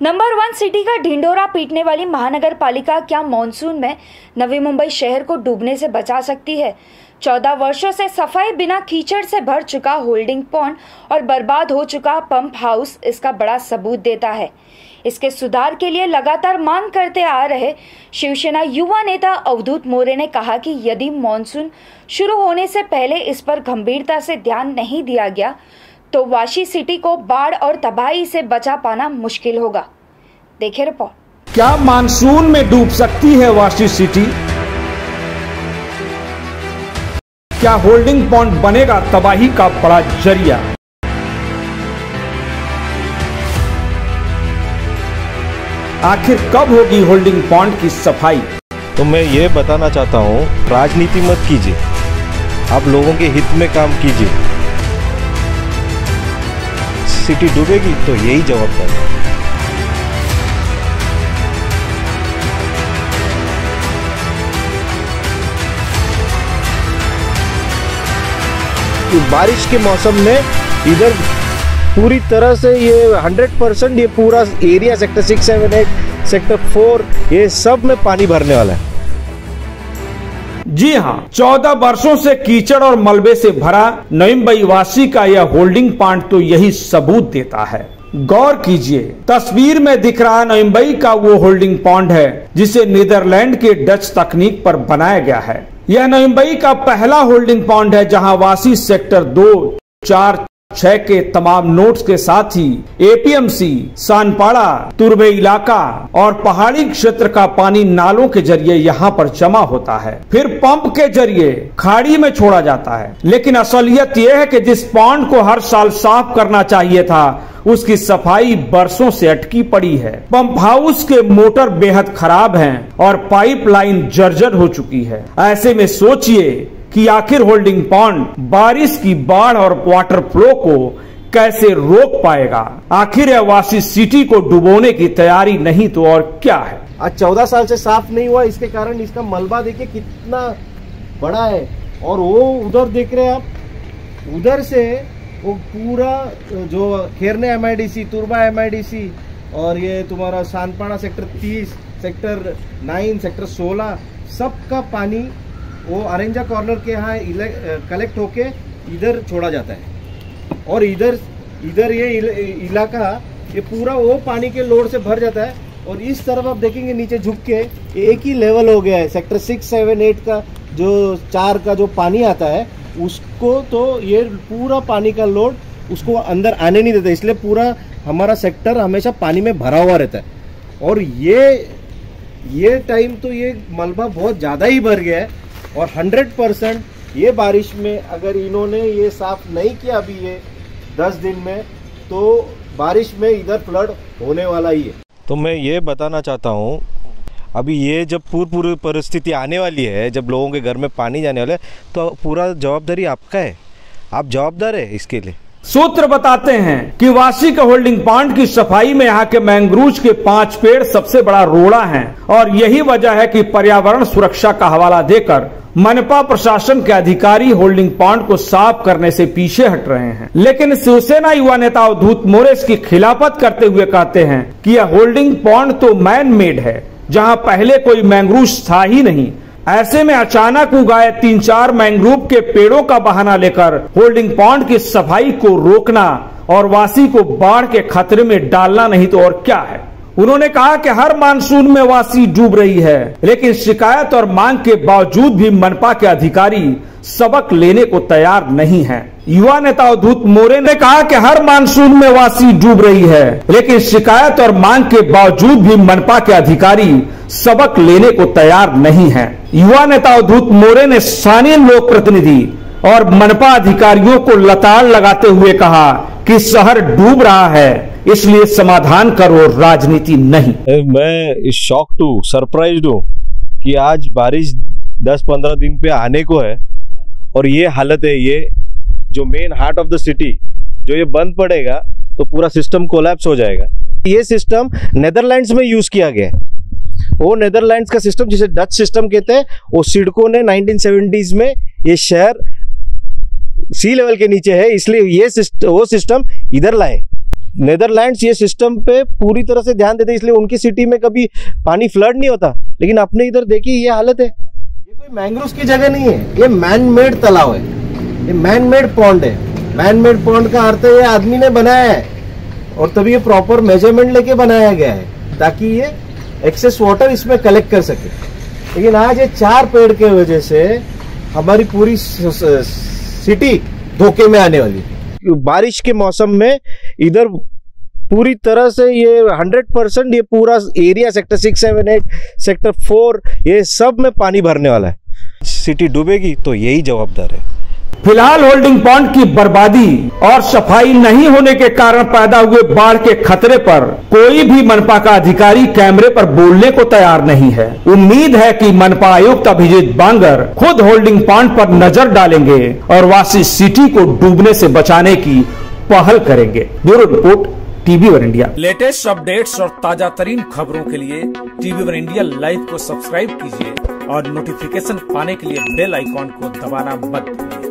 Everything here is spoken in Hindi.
नंबर वन सिटी का ढिंडोरा पीटने वाली महानगर पालिका क्या मानसून में नवी मुंबई शहर को डूबने से बचा सकती है? चौदह वर्षों से सफ़ाई बिना कीचड़ से भर चुका होल्डिंग पॉन्ड और बर्बाद हो चुका पंप हाउस इसका बड़ा सबूत देता है। इसके सुधार के लिए लगातार मांग करते आ रहे शिवसेना युवा नेता अवधूत मोरे ने कहा कि यदि मानसून शुरू होने से पहले इस पर गंभीरता से ध्यान नहीं दिया गया तो वाशी सिटी को बाढ़ और तबाही से बचा पाना मुश्किल होगा। देखिए रिपोर्ट। क्या मानसून में डूब सकती है वाशी सिटी? क्या होल्डिंग पॉइंट बनेगा तबाही का बड़ा ज़रिया? आखिर कब होगी होल्डिंग पॉइंट की सफ़ाई? तो मैं ये बताना चाहता हूँ राजनीति मत कीजिए। आप लोगों के हित में काम कीजिए। सिटी डूबेगी तो यही जवाबदार कि बारिश के मौसम में इधर पूरी तरह से ये 100 परसेंट ये पूरा area, sector six, seven, eight, sector four, ये सब में पानी भरने वाला है। जी हाँ चौदह वर्षों से कीचड़ और मलबे से भरा नईम्बई वासी का यह होल्डिंग पॉइंट तो यही सबूत देता है। गौर कीजिए, तस्वीर में दिख रहा नईम्बई का वो होल्डिंग पॉइंट है, जिसे नीदरलैंड के डच तकनीक पर बनाया गया है। यह मुंबई का पहला होल्डिंग पॉइंट है जहाँ वासी सेक्टर दो चार छह के तमाम नोट्स के साथ ही एपीएमसी सानपाड़ा, तुरबे इलाका और पहाड़ी क्षेत्र का पानी नालों के ज़रिए यहाँ पर जमा होता है। फिर पंप के ज़रिए खाड़ी में छोड़ा जाता है। लेकिन असलियत यह है कि जिस पॉन्ड को हर साल साफ़ करना चाहिए था, उसकी सफ़ाई बरसों से अटकी पड़ी है। पंप हाउस के मोटर बेहद खराब हैं और पाइपलाइन जर्जर हो चुकी है। ऐसे में सोचिए कि आखिर होल्डिंग पॉन्ड बारिश की बाढ़ और वाटर फ्लो को कैसे रोक पाएगा? आखिर यह वासी सिटी को डुबोने की तैयारी नहीं तो और क्या है? आज चौदह साल से साफ़ नहीं हुआ, इसके कारण इसका मलबा देखिए कितना बड़ा है। और वो उधर देख रहे हैं आप, उधर से वो पूरा, जो खेरने एमआईडीसी तुरबा एमआईडीसी और ये तुम्हारा सानपाड़ा सेक्टर 30 सेक्टर 9 सेक्टर 16 सबका पानी वो अरेंजा कॉर्नर के यहाँ कलेक्ट होके इधर छोड़ा जाता है। और इधर इधर ये इलाका, ये पूरा वो पानी के लोड से भर जाता है। और इस तरफ़ आप देखेंगे नीचे झुक के एक ही लेवल हो गया है। सेक्टर सिक्स सेवन एट का जो चार का जो पानी आता है, उसको तो ये पूरा पानी का लोड उसको अंदर आने नहीं देता। इसलिए पूरा हमारा सेक्टर हमेशा पानी में भरा हुआ रहता है। और ये ये टाइम तो ये मलबा बहुत ज़्यादा ही भर गया है। और 100 परसेंट ये बारिश में अगर इन्होंने ये साफ़ नहीं किया अभी ये 10 दिन में तो बारिश में इधर फ्लड होने वाला ही है। तो मैं ये बताना चाहता हूँ अभी ये जब पूरी पूरी परिस्थिति आने वाली है जब लोगों के घर में पानी जाने वाला है तो पूरा जवाबदारी आपका है। आप जवाबदार है इसके लिए। सूत्र बताते हैं कि वासी के होल्डिंग पॉइंट की सफ़ाई में यहाँ के मैंग्रूज के पाँच पेड़ सबसे बड़ा रोड़ा है और यही वजह है कि पर्यावरण सुरक्षा का हवाला देकर मनपा प्रशासन के अधिकारी होल्डिंग पॉइंट को साफ़ करने से पीछे हट रहे हैं। लेकिन शिवसेना युवा नेता अवधूत मोरे इसकी खिलाफत करते हुए कहते हैं कि यह होल्डिंग पॉइंट तो मैन मेड है, जहाँ पहले कोई मैंग्रूव था ही नहीं। ऐसे में अचानक उगाए तीन चार मैंग्रोव के पेड़ों का बहाना लेकर होल्डिंग पॉन्ड की सफ़ाई को रोकना और वासी को बाढ़ के खतरे में डालना नहीं तो और क्या है? उन्होंने कहा कि हर मानसून में वासी डूब रही है, लेकिन शिकायत और मांग के बावजूद भी मनपा के अधिकारी सबक लेने को तैयार नहीं है। युवा नेता अवधूत मोरे ने कहा कि हर मानसून में वासी डूब रही है, लेकिन शिकायत और मांग के बावजूद भी मनपा के अधिकारी सबक लेने को तैयार नहीं है। युवा नेता अवधूत मोरे ने स्थानीय लोक प्रतिनिधि और मनपा अधिकारियों को लताड़ लगाते हुए कहा कि शहर डूब रहा है, इसलिए समाधान करो, राजनीति नहीं। मैं शॉक टू सरप्राइज़ हूँ कि आज बारिश 10-15 दिन पे आने को है और ये हालत है ये, जो main heart of the city जो ये बंद पड़ेगा तो पूरा सिस्टम कोलैप्स हो जाएगा। ये सिस्टम नेदरलैंड्स में यूज़ किया गया है। वो नेदरलैंड्स का सिस्टम जिसे डच सिस्टम कहते हैं, वो सिडको ने 1970s में ये शहर सी लेवल के नीचे है इसलिए ये सिस्ट, वो सिस्टम इधर लाए। नेदरलैंड्स ये सिस्टम पे पूरी तरह से ध्यान देते इसलिए उनकी सिटी में कभी पानी फ्लड नहीं होता। लेकिन अपने इधर देखिए ये हालत है। ये कोई मैंग्रोव की जगह नहीं है ये मैन मेड तालाब है। ये मैन मेड पॉन्ड है। मैन मेड पॉन्ड का अर्थ है ये आदमी ने बनाया है। और तभी ये प्रॉपर मेज़रमेंट लेके बनाया गया है ताकि ये एक्सेस वाटर इसमें कलेक्ट कर सके। लेकिन आज ये चार पेड़ के वजह से हमारी पूरी सिटी धोखे में आने वाली बारिश के मौसम में इधर पूरी तरह से ये हंड्रेड परसेंट ये पूरा area sector six seven eight sector four ये सब में पानी भरने वाला है। सिटी डूबेगी तो यही जवाबदार है। फ़िलहाल होल्डिंग पॉन्ड की बर्बादी और सफ़ाई नहीं होने के कारण पैदा हुए बाढ़ के खतरे पर कोई भी मनपा का अधिकारी कैमरे पर बोलने को तैयार नहीं है। उम्मीद है कि मनपा आयुक्त अभिजीत बांगर खुद होल्डिंग पॉन्ड पर नज़र डालेंगे और वासी सिटी को डूबने से बचाने की पहल करेंगे। Bureau report, TV one India. Latest updates और ताज़ा तरीन खबरों के लिए टीवी वन इंडिया लाइव को सब्सक्राइब कीजिए और नोटिफिकेशन पाने के लिए बेल आइकॉन को दबाना मत भूलिए।